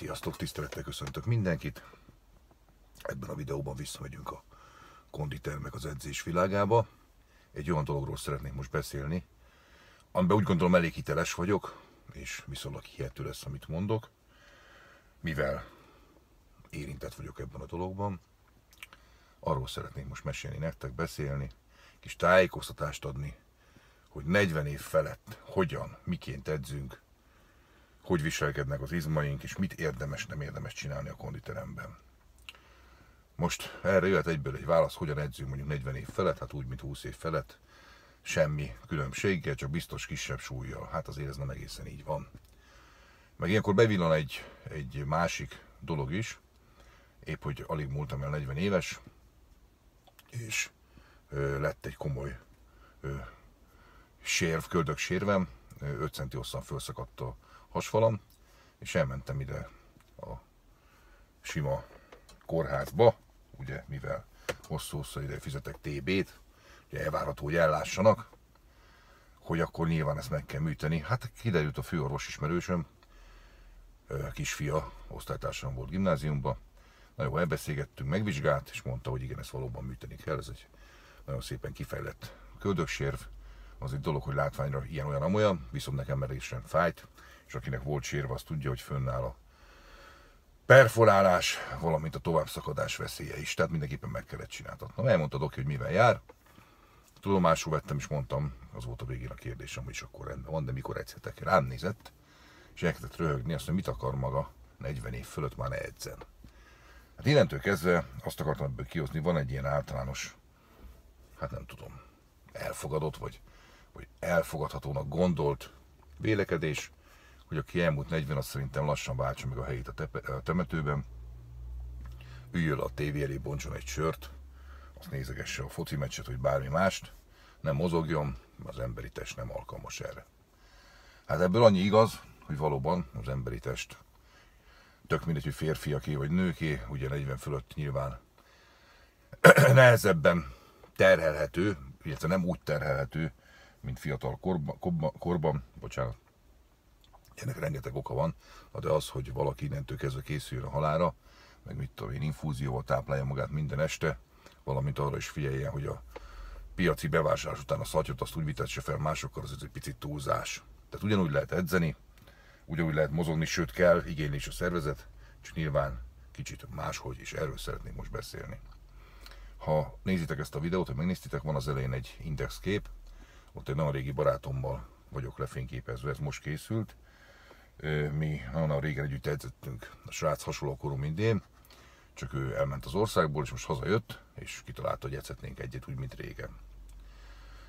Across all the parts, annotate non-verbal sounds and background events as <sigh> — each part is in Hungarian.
Sziasztok, tisztelettel köszöntök mindenkit! Ebben a videóban visszamegyünk a konditermek az edzés világába. Egy olyan dologról szeretnék most beszélni, amiben úgy gondolom elég hiteles vagyok, és viszonylag hihető lesz, amit mondok, mivel érintett vagyok ebben a dologban. Arról szeretnék most mesélni nektek, beszélni, kis tájékoztatást adni, hogy 40 év felett hogyan, miként edzünk, hogy viselkednek az izmaink, és mit érdemes, nem érdemes csinálni a konditeremben. Most erre jöhet egyből egy válasz, hogyan edzünk mondjuk 40 év felett, hát úgy, mint 20 év felett, semmi különbséggel, csak biztos kisebb súlyjal. Hát azért ez nem egészen így van. Meg ilyenkor bevillan egy, egy másik dolog is, épp hogy alig múltam el 40 éves, és ö, lett egy komoly ö, sérv, köldök sérvem, 5 centi hosszan felszakadt a hasfalam, és elmentem ide a sima kórházba, ugye, mivel hosszú-hosszú ide fizetek TB-t, ugye elvárható, hogy ellássanak, hogy akkor nyilván ezt meg kell műteni. Hát kiderült a főorvos ismerősöm, kisfia, osztálytársam volt gimnáziumban, na jó, elbeszélgettünk, megvizsgált, és mondta, hogy igen, ezt valóban műteni kell, ez egy nagyon szépen kifejlett köldöksérv, az egy dolog, hogy látványra ilyen olyan amolyan, viszont nekem merésen fájt, és akinek volt sérve, az tudja, hogy fönnáll a perforálás, valamint a továbbszakadás veszélye is. Tehát mindenképpen meg kellett csináltatnom. Elmondta doki, hogy mivel jár. Tudomásul vettem, és mondtam, az volt a végén a kérdésem, hogy is akkor rendben van, de mikor edzhetek. Rám nézett, és elkezdett röhögni, azt mondja, mit akar maga 40 év fölött már ne edzen. Hát innentől kezdve azt akartam ebből kihozni, van egy ilyen általános, hát nem tudom, elfogadott, vagy, vagy elfogadhatónak gondolt vélekedés, hogy aki elmúlt 40, az szerintem lassan váltsa meg a helyét a, tepe, a temetőben, üljön a tévé elé, bontson egy sört, azt nézegesse a foci meccset, vagy bármi mást, nem mozogjon, az emberi test nem alkalmas erre. Hát ebből annyi igaz, hogy valóban az emberi test tök mindegy, hogy férfiaké vagy nőké, ugye 40 fölött nyilván <clears throat> nehezebben terhelhető, illetve nem úgy terhelhető, mint fiatal korba, korban, bocsánat, ennek rengeteg oka van, de az, hogy valaki innentől kezdve készüljön a halára, meg mit tudom én, infúzióval táplálja magát minden este, valamint arra is figyeljen, hogy a piaci bevásárlás után a szatyot azt úgy vitesse fel másokkal, az egy picit túlzás. Tehát ugyanúgy lehet edzeni, ugyanúgy lehet mozogni, sőt kell, igényli is a szervezet, csak nyilván kicsit máshogy, és erről szeretnék most beszélni. Ha nézitek ezt a videót, hogy megnéztitek, van az elején egy indexkép, ott egy nagyon régi barátommal vagyok lefényképezve, ez most készült, mi nagyon régen együtt edzettünk. A srác hasonló korú, mint én, csak ő elment az országból, és most hazajött, és kitalálta, hogy edzetnénk egyet úgy, mint régen.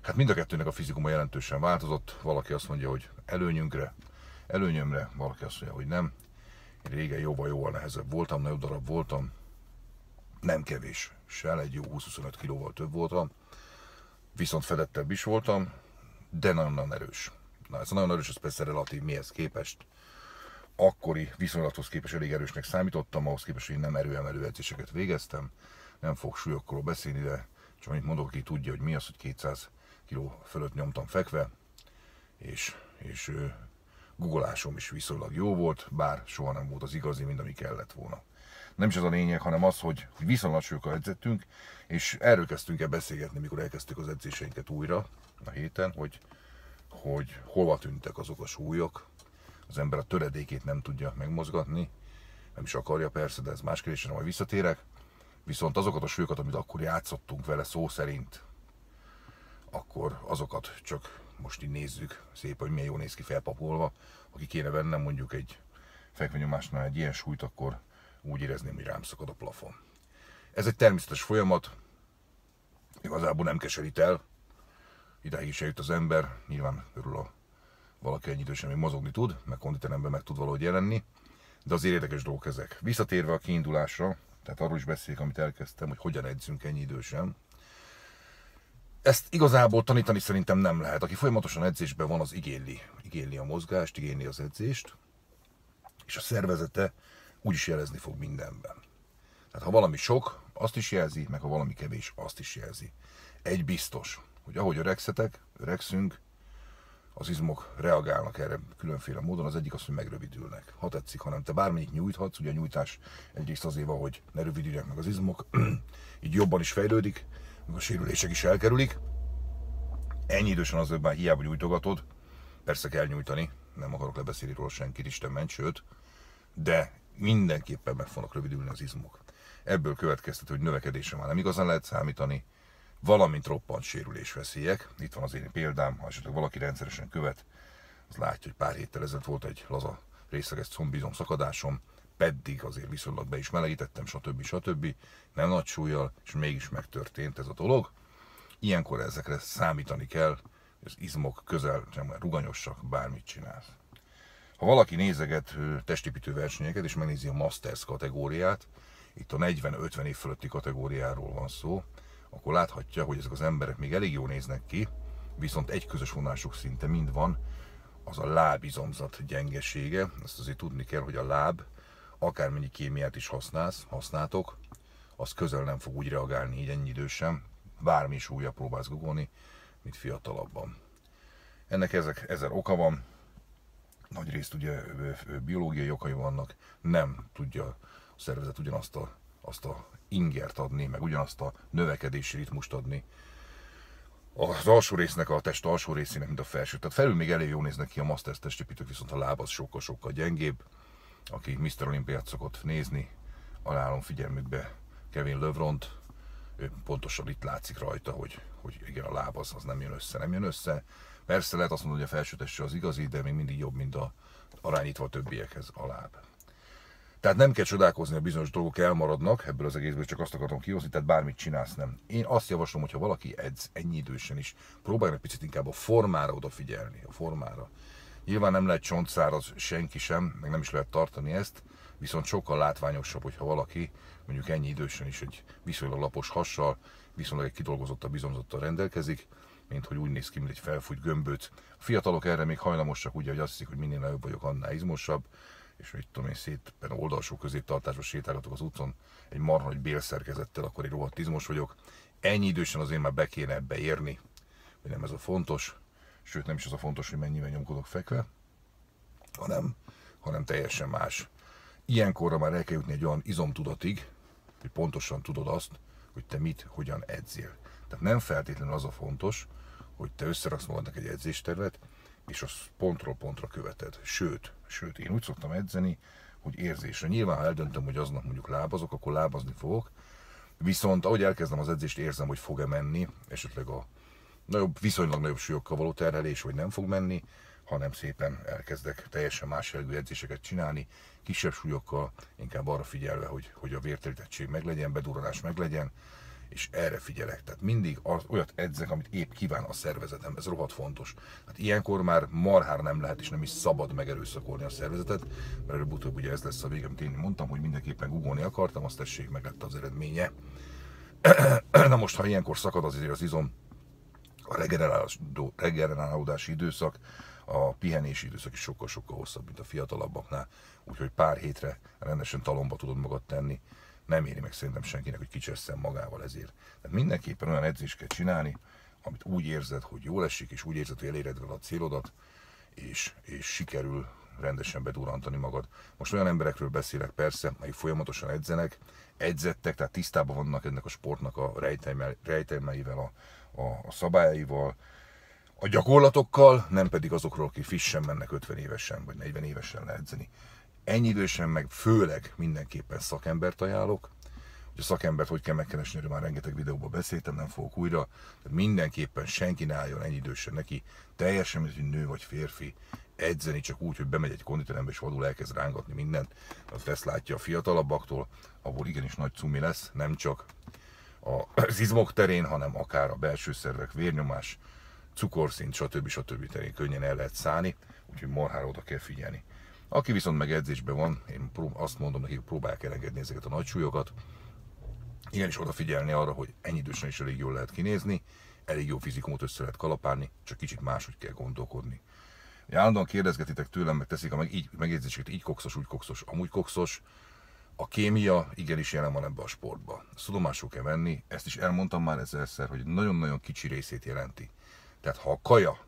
Hát mind a kettőnek a fizikuma jelentősen változott. Valaki azt mondja, hogy előnyünkre, előnyömre, valaki azt mondja, hogy nem. Én régen jóval jóval nehezebb voltam, nagyobb darab voltam, nem kevés, se egy jó 20-25 kilóval több voltam, viszont fedettebb is voltam, de nagyon-nagyon erős. Na ez nagyon erős, ez persze relatív mihez képest akkori viszonylathoz képest elég erősnek számítottam, ahhoz képest, hogy nem erőemelő edzéseket végeztem. Nem fog súlyokról beszélni, de csak annyit mondok, aki tudja, hogy mi az, hogy 200 kg fölött nyomtam fekve, és, és guggolásom is viszonylag jó volt, bár soha nem volt az igazi, mint ami kellett volna. Nem is az a lényeg, hanem az, hogy, viszonylag súlyokkal edzettünk, és erről kezdtünk el beszélgetni, mikor elkezdtük az edzéseinket újra a héten, hogy, hogy hova tűntek azok a súlyok, az ember a töredékét nem tudja megmozgatni, nem is akarja persze, de ez más kérdésre majd visszatérek. Viszont azokat a súlyokat, amit akkor játszottunk vele szó szerint, akkor azokat csak most így nézzük szép, hogy milyen jól néz ki felpapolva. Aki kéne vennem mondjuk egy fekvenyomásnál egy ilyen súlyt, akkor úgy érezném, hogy rám szakad a plafon. Ez egy természetes folyamat, igazából nem keserít el, idáig is eljut az ember, nyilván örül a valaki ennyi idősen még mozogni tud, meg konditeremben meg tud valahogy jelenni, de azért érdekes dolgok ezek. Visszatérve a kiindulásra, tehát arról is beszéljük, amit elkezdtem, hogy hogyan edzünk ennyi idősen. Ezt igazából tanítani szerintem nem lehet. Aki folyamatosan edzésben van, az igényli, igényli a mozgást, igényli az edzést, és a szervezete úgyis jelezni fog mindenben. Tehát ha valami sok, azt is jelzi, meg ha valami kevés, azt is jelzi. Egy biztos, hogy ahogy öregszetek, öregszünk, az izmok reagálnak erre különféle módon. Az egyik az, hogy megrövidülnek. Ha tetszik, hanem te bármelyik nyújthatsz, ugye a nyújtás egyrészt azért van, hogy ne rövidüljenek meg az izmok, <clears throat> így jobban is fejlődik, a sérülések is elkerülik. Ennyi idősen azért már hiába nyújtogatod, persze kell nyújtani, nem akarok lebeszélni róla senkit, Isten ment, sőt, de mindenképpen meg fognak rövidülni az izmok. Ebből következtető, hogy növekedésre már nem igazán lehet számítani, valamint roppant sérülés veszélyek. Itt van az én példám, ha esetleg valaki rendszeresen követ, az látja, hogy pár héttel ezelőtt volt egy laza részleges combizom szakadásom, pedig azért viszonylag be is melegítettem, stb. stb. Nem nagy súlyjal, és mégis megtörtént ez a dolog. Ilyenkor ezekre számítani kell, az izmok közel sem ruganyosak, bármit csinálsz. Ha valaki nézeget testépítő versenyeket, és megnézi a Masters kategóriát, itt a 40-50 év fölötti kategóriáról van szó, akkor láthatja, hogy ezek az emberek még elég jól néznek ki, viszont egy közös vonásuk szinte mind van, az a lábizomzat gyengesége. Ezt azért tudni kell, hogy a láb, akármennyi kémiát is használsz, használtok, az közel nem fog úgy reagálni így ennyi idősen, bármi is újabb próbálsz gugolni, mint fiatalabban. Ennek ezek, ezer oka van, nagy részt ugye biológiai okai vannak, nem tudja a szervezet ugyanazt a, azt a ingert adni, meg ugyanazt a növekedési ritmust adni az alsó résznek, a test alsó részének, mint a felső. Tehát felül még elég jól néznek ki a Masters testépítők, viszont a láb az sokkal-sokkal gyengébb. Aki Mr. Olympiát szokott nézni, ajánlom figyelmükbe Kevin Lövront, ő pontosan itt látszik rajta, hogy, hogy igen, a láb az, az nem jön össze, nem jön össze. Persze lehet azt mondani, hogy a felső testse az igazi, de még mindig jobb, mint a arányítva a többiekhez a láb. Tehát nem kell csodálkozni, a bizonyos dolgok elmaradnak, ebből az egészből csak azt akarom kihozni, tehát bármit csinálsz nem. Én azt javaslom, hogy ha valaki edz ennyi idősen is, próbálj egy picit inkább a formára odafigyelni, a formára. Nyilván nem lehet csontszáraz senki sem, meg nem is lehet tartani ezt, viszont sokkal látványosabb, hogyha valaki mondjuk ennyi idősen is egy viszonylag lapos hassal, viszonylag egy kidolgozott a bizonyzottal rendelkezik, mint hogy úgy néz ki, mint egy felfújt gömböt. A fiatalok erre még hajlamosak, ugye, hogy azt hiszik, hogy minél nagyobb vagyok, annál izmosabb és hogy tudom én szépen oldalsó középtartásba sétálgatok az utcon egy marha nagy bélszerkezettel, akkor egy rohadt izmos vagyok. Ennyi idősen azért már be kéne ebbe érni, hogy nem ez a fontos, sőt nem is az a fontos, hogy mennyivel nyomkodok fekve, hanem, hanem teljesen más. Ilyenkorra már el kell jutni egy olyan izomtudatig, hogy pontosan tudod azt, hogy te mit, hogyan edzél. Tehát nem feltétlenül az a fontos, hogy te összeraksz magadnak egy edzéstervet, és azt pontról pontra követed. Sőt, sőt, én úgy szoktam edzeni, hogy érzésre. Nyilván, ha eldöntöm, hogy aznap mondjuk lábazok, akkor lábazni fogok, viszont ahogy elkezdem az edzést, érzem, hogy fog-e menni, esetleg a nagyobb, viszonylag nagyobb súlyokkal való terhelés, hogy nem fog menni, hanem szépen elkezdek teljesen más jellegű edzéseket csinálni, kisebb súlyokkal, inkább arra figyelve, hogy, hogy a vértelítettség meglegyen, bedurranás meglegyen, és erre figyelek. Tehát mindig az, olyat edzek, amit épp kíván a szervezetem, ez rohadt fontos. Hát ilyenkor már marhára nem lehet és nem is szabad megerőszakolni a szervezetet, mert előbb-utóbb ugye ez lesz a vége, amit én mondtam, hogy mindenképpen gugolni akartam, azt tessék, meg lett az eredménye. <clears throat> Na most, ha ilyenkor szakad azért az izom, a regenerálódási időszak, a pihenési időszak is sokkal-sokkal hosszabb, mint a fiatalabbaknál, úgyhogy pár hétre rendesen talomba tudod magad tenni, nem éri meg szerintem senkinek, hogy kicseszem magával ezért. Tehát mindenképpen olyan edzést kell csinálni, amit úgy érzed, hogy jól esik, és úgy érzed, hogy eléred vele a célodat, és, és sikerül rendesen bedurantani magad. Most olyan emberekről beszélek persze, akik folyamatosan edzenek, edzettek, tehát tisztában vannak ennek a sportnak a rejtelmeivel, a, a, a szabályaival, a gyakorlatokkal, nem pedig azokról, akik frissen mennek 50 évesen vagy 40 évesen leedzeni. Ennyi idősen meg főleg mindenképpen szakembert ajánlok, hogy a szakembert hogy kell megkeresni, erről már rengeteg videóban beszéltem, nem fogok újra. Tehát mindenképpen senki ne álljon ennyi idősen neki, teljesen mint hogy nő vagy férfi, edzeni csak úgy, hogy bemegy egy konditerembe és vadul elkezd rángatni mindent. Az ezt látja a fiatalabbaktól, ahol igenis nagy cumi lesz, nem csak <clears throat> az izmok terén, hanem akár a belső szervek, vérnyomás, cukorszint, stb. stb. terén könnyen el lehet szállni, úgyhogy marhára oda kell figyelni. Aki viszont meg edzésben van, én azt mondom nekik, próbálják elengedni ezeket a nagy súlyokat. Igenis odafigyelni arra, hogy ennyi idősen is elég jól lehet kinézni, elég jó fizikumot össze lehet kalapálni, csak kicsit máshogy kell gondolkodni. Állandóan kérdezgetitek tőlem, meg teszik a meg így, megjegyzéseket, így kokszos, úgy kokszos, amúgy kokszos. A kémia igenis jelen van ebbe a sportba. Ezt tudomásul kell venni, ezt is elmondtam már ezerszer, hogy nagyon-nagyon kicsi részét jelenti. Tehát ha a kaja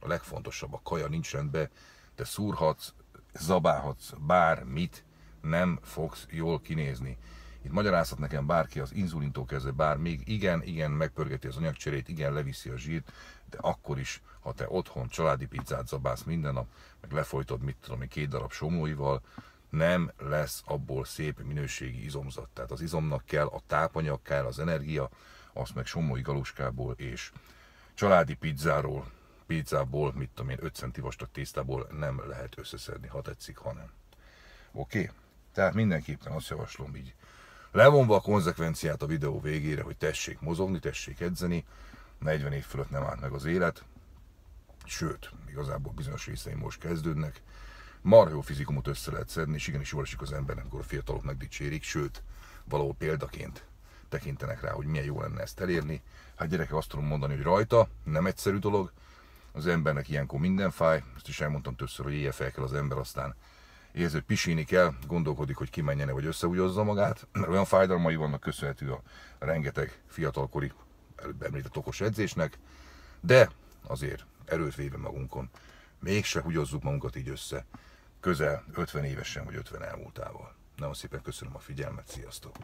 a legfontosabb, a kaja nincs rendben, te szúrhatsz, zabálhatsz bármit, nem fogsz jól kinézni. Itt magyarázhat nekem bárki az inzulintól kezdve bár még igen, igen, megpörgeti az anyagcserét, igen, leviszi a zsírt, de akkor is, ha te otthon családi pizzát zabálsz minden nap, meg lefolytod, mit tudom két darab somlóival, nem lesz abból szép minőségi izomzat. Tehát az izomnak kell, a tápanyag kell, az energia, azt meg somlói galuskából és családi pizzáról, pizzából, mit tudom én, 5 centi vastag tésztából nem lehet összeszedni, ha tetszik, ha nem. Oké? Okay? Tehát mindenképpen azt javaslom így, levonva a konzekvenciát a videó végére, hogy tessék mozogni, tessék edzeni, 40 év fölött nem állt meg az élet, sőt, igazából bizonyos részeim most kezdődnek, marha jó fizikumot össze lehet szedni, és igenis jól esik az embernek, amikor a fiatalok megdicsérik, sőt, valahol példaként tekintenek rá, hogy milyen jó lenne ezt elérni. Hát gyerekek azt tudom mondani, hogy rajta, nem egyszerű dolog, az embernek ilyenkor minden fáj, ezt is elmondtam többször, hogy éjjel fel kell az ember, aztán érzi, hogy pisíni kell, gondolkodik, hogy kimenjene vagy összeúgyozza magát, <clears throat> mert olyan fájdalmai vannak köszönhető a rengeteg fiatalkori előbb említett okos edzésnek, de azért erőt véve magunkon, mégse húgyozzuk magunkat így össze, közel 50 évesen vagy 50 elmúltával. Nagyon szépen köszönöm a figyelmet, sziasztok!